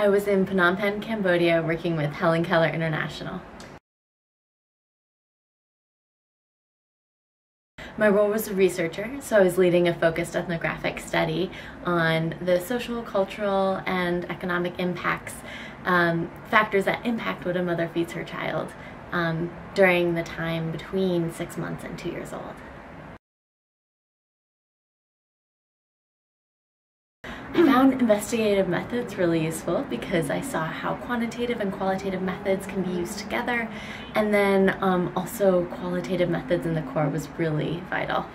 I was in Phnom Penh, Cambodia, working with Helen Keller International. My role was a researcher, so I was leading a focused ethnographic study on the social, cultural, and economic impacts, um, factors that impact what a mother feeds her child um, during the time between six months and two years old. I found investigative methods really useful because I saw how quantitative and qualitative methods can be used together, and then um, also qualitative methods in the core was really vital.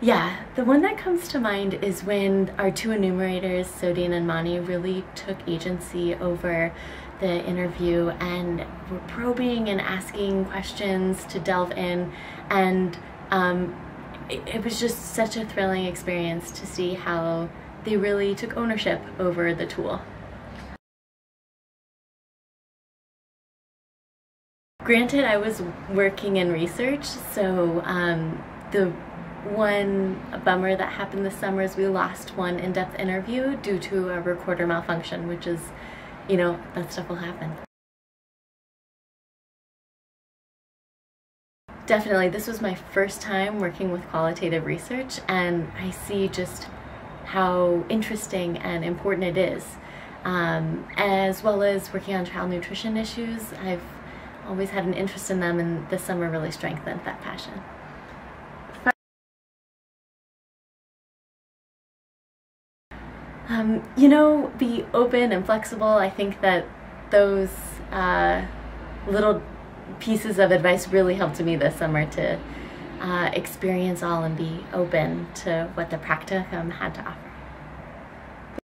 Yeah, the one that comes to mind is when our two enumerators, Sodine and Mani, really took agency over the interview and were probing and asking questions to delve in and um, it, was just such a thrilling experience to see how they really took ownership over the tool. Granted, I was working in research, so um, the one bummer that happened this summer is we lost one in-depth interview due to a recorder malfunction, which is, you know, that stuff will happen. Definitely, this was my first time working with qualitative research, and I see just how interesting and important it is. Um, as well as working on child nutrition issues, I've always had an interest in them, and this summer really strengthened that passion. Um, you know, be open and flexible. I think that those uh, little pieces of advice really helped me this summer to uh, experience all and be open to what the practicum had to offer.